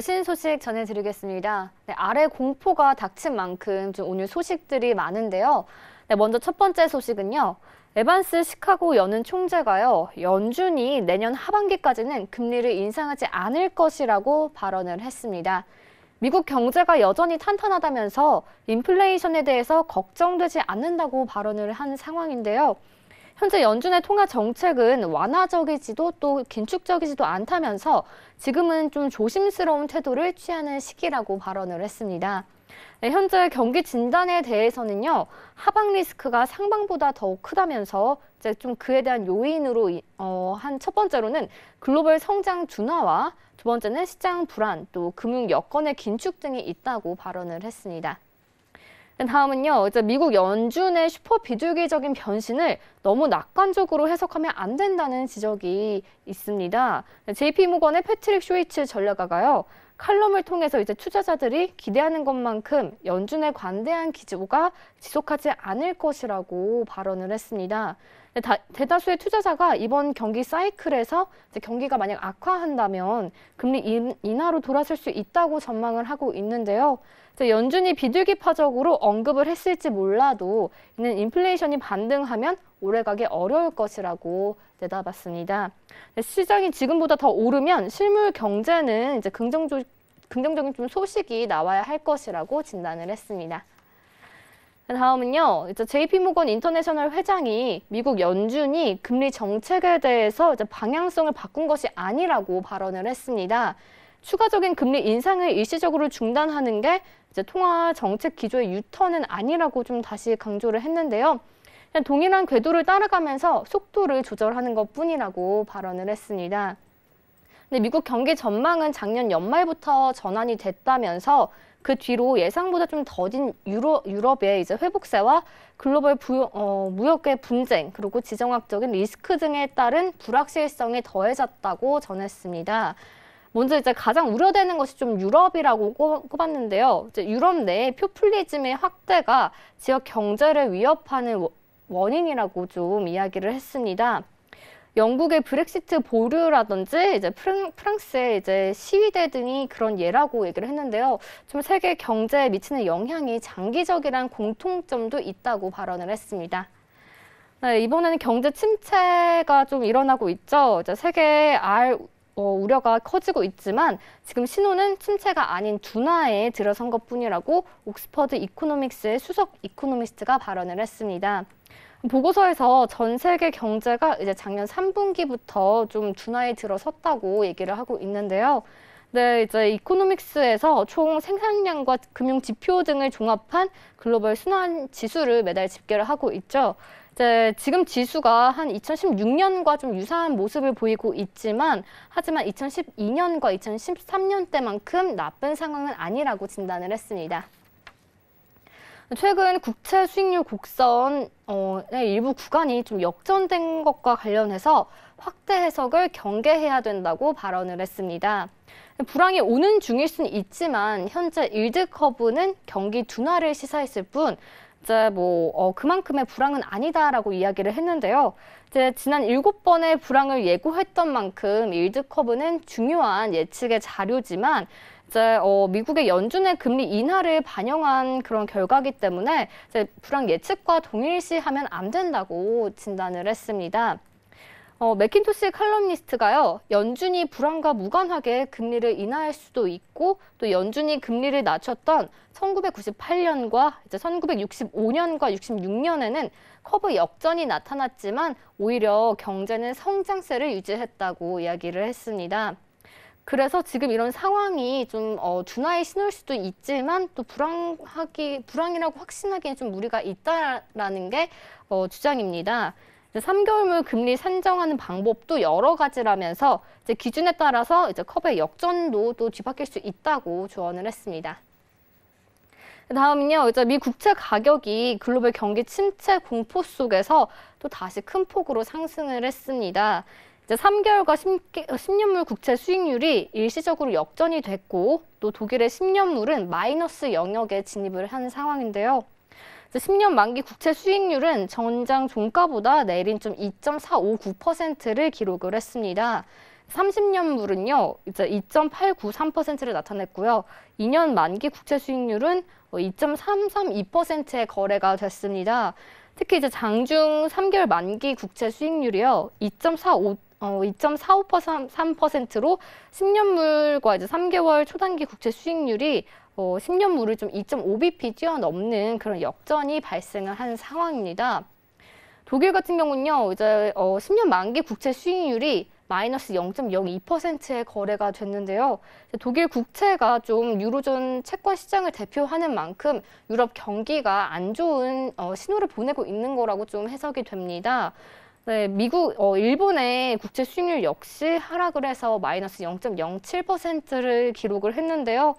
네, 외신 소식 전해드리겠습니다. 네, 아래 공포가 닥친 만큼 좀 오늘 소식들이 많은데요. 네, 먼저 첫 번째 소식은요. 에반스 시카고 연은 총재가요, 연준이 내년 하반기까지는 금리를 인상하지 않을 것이라고 발언을 했습니다. 미국 경제가 여전히 탄탄하다면서 인플레이션에 대해서 걱정되지 않는다고 발언을 한 상황인데요. 현재 연준의 통화 정책은 완화적이지도 또 긴축적이지도 않다면서 지금은 좀 조심스러운 태도를 취하는 시기라고 발언을 했습니다. 네, 현재 경기 진단에 대해서는요 하방 리스크가 상방보다 더욱 크다면서 이제 좀 그에 대한 요인으로 어, 한 첫 번째로는 글로벌 성장 둔화와 두 번째는 시장 불안 또 금융 여건의 긴축 등이 있다고 발언을 했습니다. 다음은요, 이제 미국 연준의 슈퍼 비둘기적인 변신을 너무 낙관적으로 해석하면 안 된다는 지적이 있습니다. JP 모건의 패트릭 쇼이츠 전략가가요, 칼럼을 통해서 이제 투자자들이 기대하는 것만큼 연준의 관대한 기조가 지속하지 않을 것이라고 발언을 했습니다. 다, 대다수의 투자자가 이번 경기 사이클에서 경기가 만약 악화한다면 금리 인, 인하로 돌아설 수 있다고 전망을 하고 있는데요. 연준이 비둘기파적으로 언급을 했을지 몰라도 이는 인플레이션이 반등하면 오래가기 어려울 것이라고 내다봤습니다. 시장이 지금보다 더 오르면 실물 경제는 이제 긍정적, 긍정적인 좀 소식이 나와야 할 것이라고 진단을 했습니다. 다음은요, 이제 JP모건 인터내셔널 회장이 미국 연준이 금리 정책에 대해서 이제 방향성을 바꾼 것이 아니라고 발언을 했습니다. 추가적인 금리 인상을 일시적으로 중단하는 게 이제 통화 정책 기조의 유턴은 아니라고 좀 다시 강조를 했는데요. 동일한 궤도를 따라가면서 속도를 조절하는 것 뿐이라고 발언을 했습니다. 근데 미국 경기 전망은 작년 연말부터 전환이 됐다면서 그 뒤로 예상보다 좀 더딘 유럽, 유럽의 이제 회복세와 글로벌 부여, 어, 무역의 분쟁 그리고 지정학적인 리스크 등에 따른 불확실성이 더해졌다고 전했습니다. 먼저 이제 가장 우려되는 것이 좀 유럽이라고 꼽았는데요. 이제 유럽 내 표퓰리즘의 확대가 지역 경제를 위협하는 원인이라고 좀 이야기를 했습니다. 영국의 브렉시트 보류라든지 이제 프랑 스의 이제 시위대 등이 그런 예라고 얘기를 했는데요. 좀 세계 경제에 미치는 영향이 장기적이란 공통점도 있다고 발언을 했습니다. 네, 이번에는 경제 침체가 좀 일어나고 있죠. 이제 세계 알 어, 우려가 커지고 있지만 지금 신호는 침체가 아닌 둔화에 들어선 것뿐이라고 옥스퍼드 이코노믹스의 수석 이코노미스트가 발언을 했습니다. 보고서에서 전 세계 경제가 이제 작년 3분기부터 좀 둔화에 들어섰다고 얘기를 하고 있는데요. 네, 이제 이코노믹스에서 총 생산량과 금융 지표 등을 종합한 글로벌 순환 지수를 매달 집계를 하고 있죠. 이제 지금 지수가 한 2016년과 좀 유사한 모습을 보이고 있지만 하지만 2012년과 2013년 때만큼 나쁜 상황은 아니라고 진단을 했습니다. 최근 국채 수익률 곡선의 일부 구간이 좀 역전된 것과 관련해서 확대 해석을 경계해야 된다고 발언을 했습니다. 불황이 오는 중일 수는 있지만 현재 일드 커브는 경기 둔화를 시사했을 뿐 이제 뭐 어, 그만큼의 불황은 아니다라고 이야기를 했는데요. 이제 지난 일곱 번의 불황을 예고했던 만큼 일드 커브는 중요한 예측의 자료지만 이제 어, 미국의 연준의 금리 인하를 반영한 그런 결과기 때문에 이제 불황 예측과 동일시하면 안 된다고 진단을 했습니다. 어, 맥킨토시 칼럼니스트가요, 연준이 불안과 무관하게 금리를 인하할 수도 있고, 또 연준이 금리를 낮췄던 1998년과 이제 1965년과 66년에는 커브 역전이 나타났지만, 오히려 경제는 성장세를 유지했다고 이야기를 했습니다. 그래서 지금 이런 상황이 좀 어, 둔화의 신호일 수도 있지만 또 불황하기 불황이라고 확신하기엔 좀 무리가 있다라는 게 어, 주장입니다. 3개월물 금리 산정하는 방법도 여러 가지라면서 이제 기준에 따라서 이제 컵의 역전도 또 뒤바뀔 수 있다고 조언을 했습니다. 다음은요, 이제 미 국채 가격이 글로벌 경기 침체 공포 속에서 또 다시 큰 폭으로 상승을 했습니다. 이제 3개월과 10년물 국채 수익률이 일시적으로 역전이 됐고, 또 독일의 10년물은 마이너스 영역에 진입을 한 상황인데요. 10년 만기 국채 수익률은 전장 종가보다 내린 좀 2.459%를 기록을 했습니다. 30년물은요, 이제 2.893%를 나타냈고요. 2년 만기 국채 수익률은 2.332%의 거래가 됐습니다. 특히 이제 장중 3개월 만기 국채 수익률이요, 2.45 어, 2.45%로 10년물과 이제 3개월 초단기 국채 수익률이 어, 10년 물을 좀 2.5bp 뛰어넘는 그런 역전이 발생을 한 상황입니다. 독일 같은 경우는요, 이제 어, 10년 만기 국채 수익률이 마이너스 0.02%의 거래가 됐는데요. 독일 국채가 좀 유로존 채권 시장을 대표하는 만큼 유럽 경기가 안 좋은 어, 신호를 보내고 있는 거라고 좀 해석이 됩니다. 네, 미국, 어, 일본의 국채 수익률 역시 하락을 해서 마이너스 0.07%를 기록을 했는데요.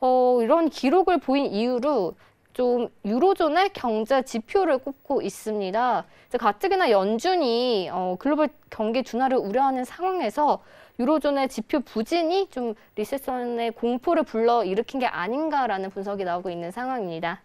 어, 이런 기록을 보인 이유로 좀 유로존의 경제 지표를 꼽고 있습니다. 가뜩이나 연준이 어, 글로벌 경기 둔화를 우려하는 상황에서 유로존의 지표 부진이 좀 리세션의 공포를 불러 일으킨 게 아닌가라는 분석이 나오고 있는 상황입니다.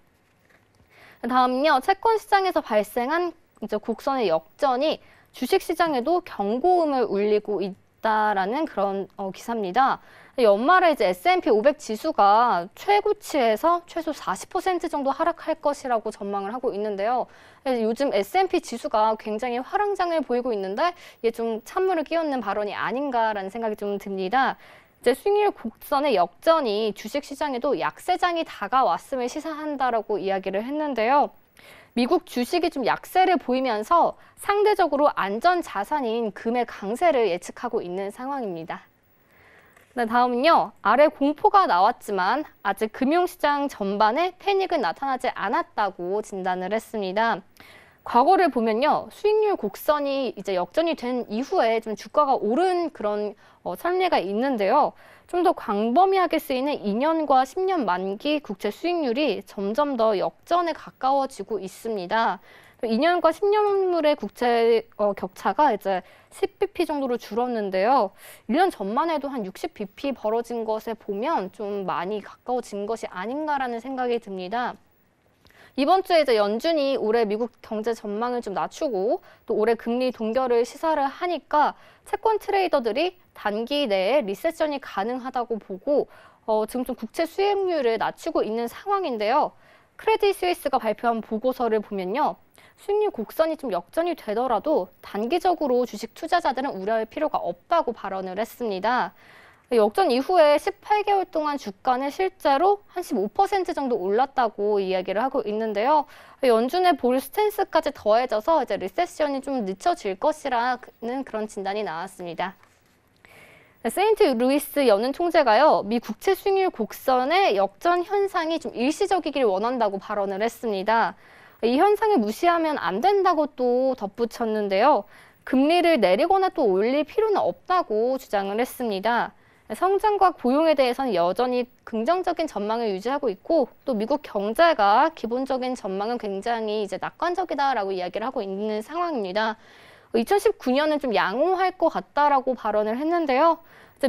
다음요 채권 시장에서 발생한 이제 곡선의 역전이 주식 시장에도 경고음을 울리고 있다라는 그런 어, 기사입니다. 연말에 이제 S&P 500 지수가 최고치에서 최소 40% 정도 하락할 것이라고 전망을 하고 있는데요. 요즘 S&P 지수가 굉장히 화랑장을 보이고 있는데 이게 좀 찬물을 끼얹는 발언이 아닌가라는 생각이 좀 듭니다. 이제 수익률 곡선의 역전이 주식 시장에도 약세장이 다가왔음을 시사한다라고 이야기를 했는데요. 미국 주식이 좀 약세를 보이면서 상대적으로 안전 자산인 금의 강세를 예측하고 있는 상황입니다. 네, 다음은요. 아래 공포가 나왔지만 아직 금융시장 전반에 패닉은 나타나지 않았다고 진단을 했습니다. 과거를 보면요. 수익률 곡선이 이제 역전이 된 이후에 좀 주가가 오른 그런 어, 선례가 있는데요. 좀 더 광범위하게 쓰이는 2년과 10년 만기 국채 수익률이 점점 더 역전에 가까워지고 있습니다. 2년과 10년물의 국채 어, 격차가 이제 10bp 정도로 줄었는데요. 1년 전만 해도 한 60bp 벌어진 것에 보면 좀 많이 가까워진 것이 아닌가라는 생각이 듭니다. 이번 주에 이제 연준이 올해 미국 경제 전망을 좀 낮추고 또 올해 금리 동결을 시사를 하니까 채권 트레이더들이 단기 내에 리세션이 가능하다고 보고 어, 지금 좀 국채 수익률을 낮추고 있는 상황인데요. 크레딧 스위스가 발표한 보고서를 보면요. 수익률 곡선이 좀 역전이 되더라도 단기적으로 주식 투자자들은 우려할 필요가 없다고 발언을 했습니다. 역전 이후에 18개월 동안 주가는 실제로 한 15% 정도 올랐다고 이야기를 하고 있는데요. 연준의 볼 스탠스까지 더해져서 이제 리세션이 좀 늦춰질 것이라는 그런 진단이 나왔습니다. 세인트 루이스 연은 총재가요, 미 국채 수익률 곡선의 역전 현상이 좀 일시적이길 원한다고 발언을 했습니다. 이 현상을 무시하면 안 된다고 또 덧붙였는데요. 금리를 내리거나 또 올릴 필요는 없다고 주장을 했습니다. 성장과 고용에 대해서는 여전히 긍정적인 전망을 유지하고 있고 또 미국 경제가 기본적인 전망은 굉장히 이제 낙관적이다라고 이야기를 하고 있는 상황입니다. 2019년은 좀 양호할 것 같다라고 발언을 했는데요.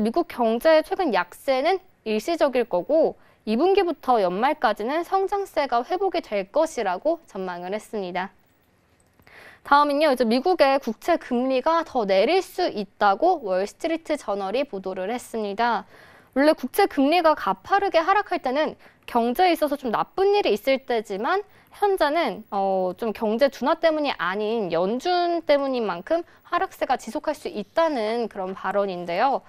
미국 경제의 최근 약세는 일시적일 거고 2분기부터 연말까지는 성장세가 회복이 될 것이라고 전망을 했습니다. 다음은요, 이제 미국의 국채 금리가 더 내릴 수 있다고 월스트리트 저널이 보도를 했습니다. 원래 국채 금리가 가파르게 하락할 때는 경제에 있어서 좀 나쁜 일이 있을 때지만 현재는 어, 좀 경제 둔화 때문이 아닌 연준 때문인 만큼 하락세가 지속할 수 있다는 그런 발언인데요.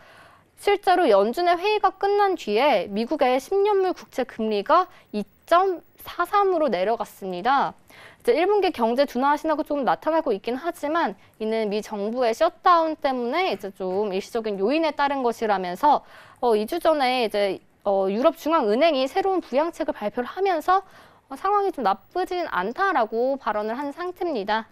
실제로 연준의 회의가 끝난 뒤에 미국의 10년물 국채 금리가 2.43으로 내려갔습니다. 이제 1분기 경제 둔화 신호가 조금 나타나고 있긴 하지만 이는 미 정부의 셧다운 때문에 이제 좀 일시적인 요인에 따른 것이라면서 어, 2주 전에 이제 어, 유럽 중앙은행이 새로운 부양책을 발표를 하면서 어, 상황이 좀 나쁘진 않다라고 발언을 한 상태입니다.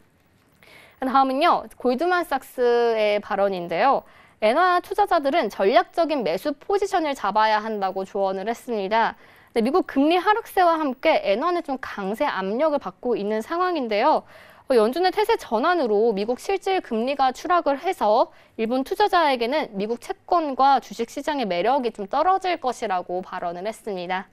다음은요, 골드만삭스의 발언인데요. 엔화 투자자들은 전략적인 매수 포지션을 잡아야 한다고 조언을 했습니다. 네, 미국 금리 하락세와 함께 엔화는 좀 강세 압력을 받고 있는 상황인데요. 어, 연준의 태세 전환으로 미국 실질 금리가 추락을 해서 일본 투자자에게는 미국 채권과 주식 시장의 매력이 좀 떨어질 것이라고 발언을 했습니다.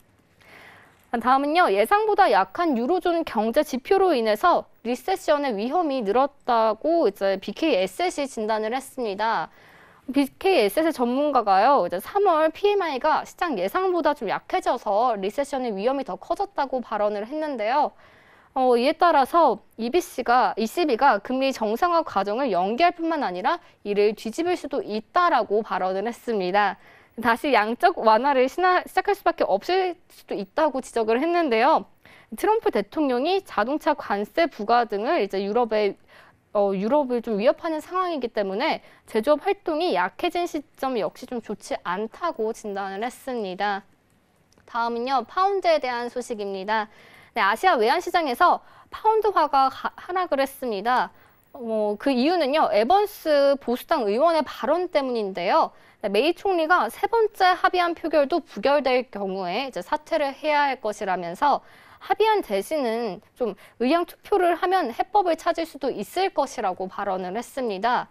다음은요, 예상보다 약한 유로존 경제 지표로 인해서 리세션의 위험이 늘었다고 이제 BKSS이 진단을 했습니다. BKSS 전문가가요, 이제 3월 PMI가 시장 예상보다 좀 약해져서 리세션의 위험이 더 커졌다고 발언을 했는데요. 어, 이에 따라서 EBC가, ECB가 금리 정상화 과정을 연기할 뿐만 아니라 이를 뒤집을 수도 있다라고 발언을 했습니다. 다시 양적 완화를 시나, 시작할 수밖에 없을 수도 있다고 지적을 했는데요. 트럼프 대통령이 자동차 관세 부과 등을 이제 유럽에 어, 유럽을 좀 위협하는 상황이기 때문에 제조업 활동이 약해진 시점 역시 좀 좋지 않다고 진단을 했습니다. 다음은요, 파운드에 대한 소식입니다. 네, 아시아 외환 시장에서 파운드화가 가, 하락을 했습니다. 어, 그 이유는요, 에번스 보수당 의원의 발언 때문인데요. 네, 메이 총리가 세 번째 합의안 표결도 부결될 경우에 이제 사퇴를 해야 할 것이라면서 합의안 대신은 좀 의향 투표를 하면 해법을 찾을 수도 있을 것이라고 발언을 했습니다.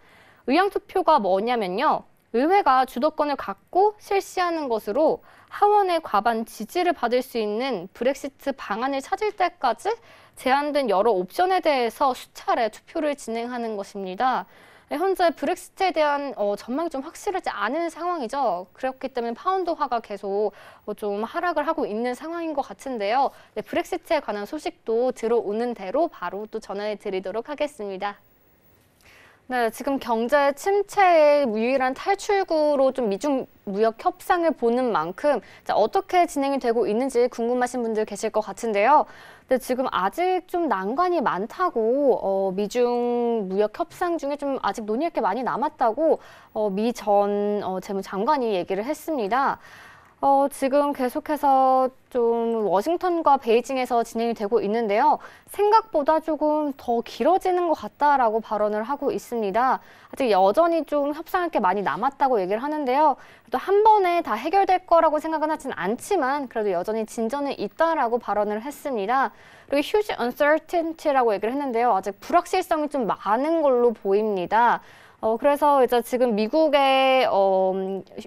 의향 투표가 뭐냐면요. 의회가 주도권을 갖고 실시하는 것으로 하원의 과반 지지를 받을 수 있는 브렉시트 방안을 찾을 때까지 제한된 여러 옵션에 대해서 수차례 투표를 진행하는 것입니다. 네, 현재 브렉시트에 대한 어, 전망이 좀 확실하지 않은 상황이죠. 그렇기 때문에 파운드화가 계속 어, 좀 하락을 하고 있는 상황인 것 같은데요. 네, 브렉시트에 관한 소식도 들어오는 대로 바로 또 전해 드리도록 하겠습니다. 네, 지금 경제 침체의 유일한 탈출구로 좀 미중 무역 협상을 보는 만큼 어떻게 진행이 되고 있는지 궁금하신 분들 계실 것 같은데요. 근데 지금 아직 좀 난관이 많다고 어, 미중 무역 협상 중에 좀 아직 논의할 게 많이 남았다고 어, 미전 어, 재무장관이 얘기를 했습니다. 어, 지금 계속해서 좀 워싱턴과 베이징에서 진행이 되고 있는데요. 생각보다 조금 더 길어지는 것 같다라고 발언을 하고 있습니다. 아직 여전히 좀 협상할 게 많이 남았다고 얘기를 하는데요. 또 한 번에 다 해결될 거라고 생각은 하진 않지만 그래도 여전히 진전은 있다라고 발언을 했습니다. 그리고 huge uncertainty라고 얘기를 했는데요. 아직 불확실성이 좀 많은 걸로 보입니다. 어, 그래서 이제 지금 미국의 어,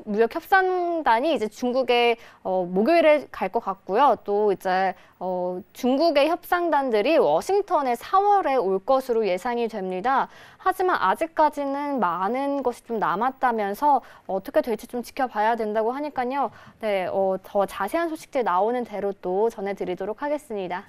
무역 협상단이 이제 중국에 어, 목요일에 갈 것 같고요. 또 이제 어, 중국의 협상단들이 워싱턴에 4월에 올 것으로 예상이 됩니다. 하지만 아직까지는 많은 것이 좀 남았다면서 어떻게 될지 좀 지켜봐야 된다고 하니까요. 네, 어, 더 자세한 소식들 나오는 대로 또 전해드리도록 하겠습니다.